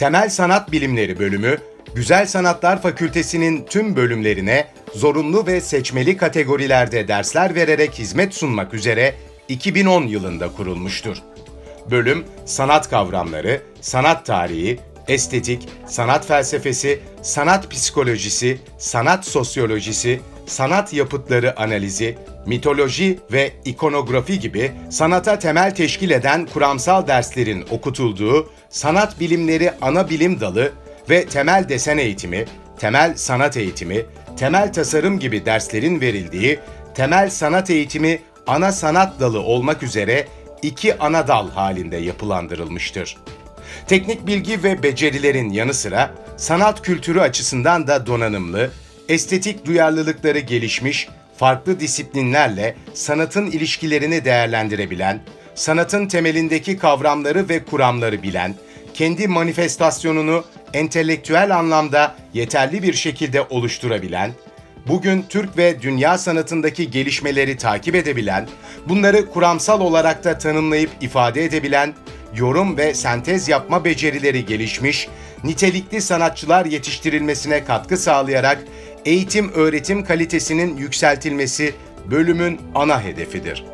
Temel Sanat Bilimleri bölümü, Güzel Sanatlar Fakültesinin tüm bölümlerine zorunlu ve seçmeli kategorilerde dersler vererek hizmet sunmak üzere 2010 yılında kurulmuştur. Bölüm, sanat kavramları, sanat tarihi, estetik, sanat felsefesi, sanat psikolojisi, sanat sosyolojisi, sanat yapıtları analizi, mitoloji ve ikonografi gibi sanata temel teşkil eden kuramsal derslerin okutulduğu sanat bilimleri ana bilim dalı ve temel desen eğitimi, temel sanat eğitimi, temel tasarım gibi derslerin verildiği temel sanat eğitimi ana sanat dalı olmak üzere iki ana dal halinde yapılandırılmıştır. Teknik bilgi ve becerilerin yanı sıra sanat kültürü açısından da donanımlı, estetik duyarlılıkları gelişmiş, farklı disiplinlerle sanatın ilişkilerini değerlendirebilen, sanatın temelindeki kavramları ve kuramları bilen, kendi manifestasyonunu entelektüel anlamda yeterli bir şekilde oluşturabilen, bugün Türk ve dünya sanatındaki gelişmeleri takip edebilen, bunları kuramsal olarak da tanımlayıp ifade edebilen, yorum ve sentez yapma becerileri gelişmiş, nitelikli sanatçılar yetiştirilmesine katkı sağlayarak eğitim öğretim kalitesinin yükseltilmesi bölümün ana hedefidir.